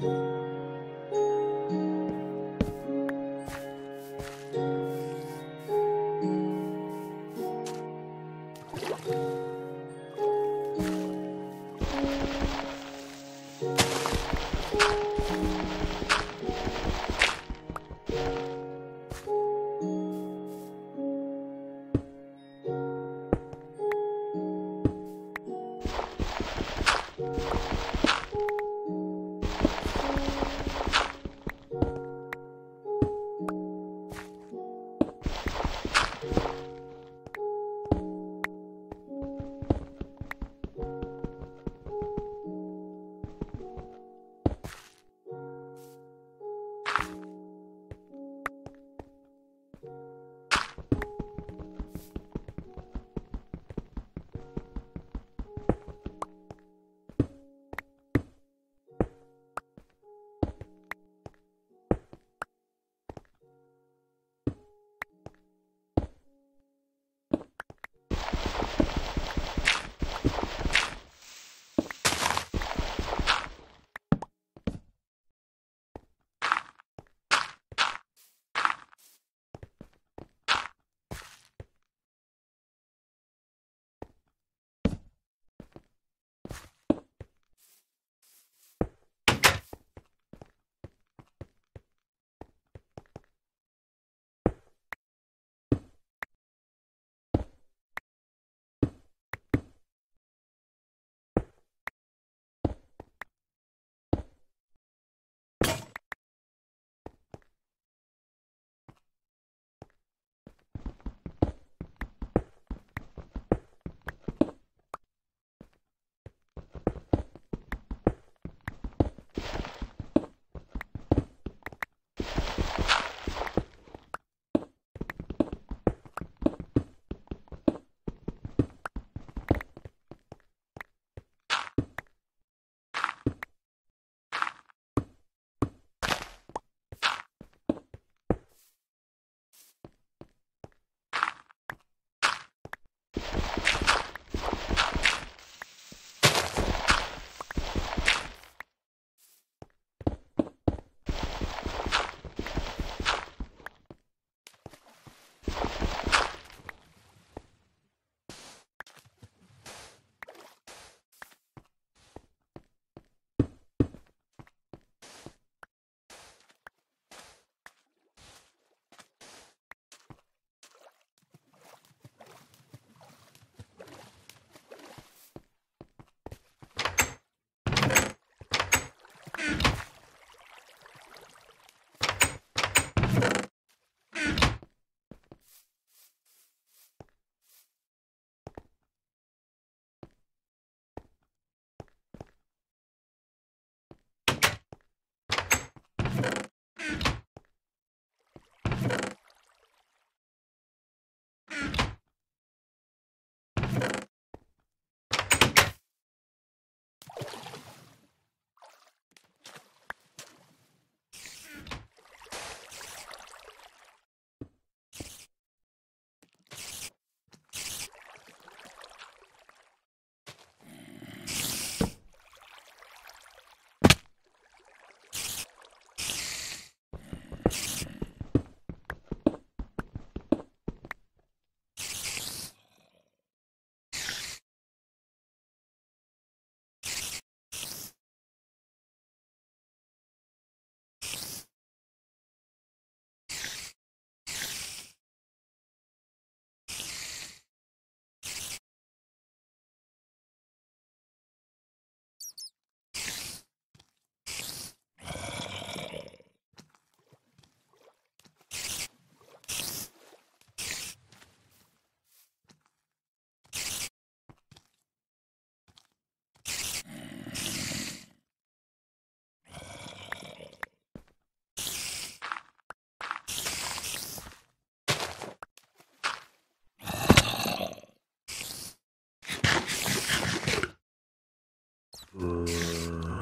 嗯。Uh...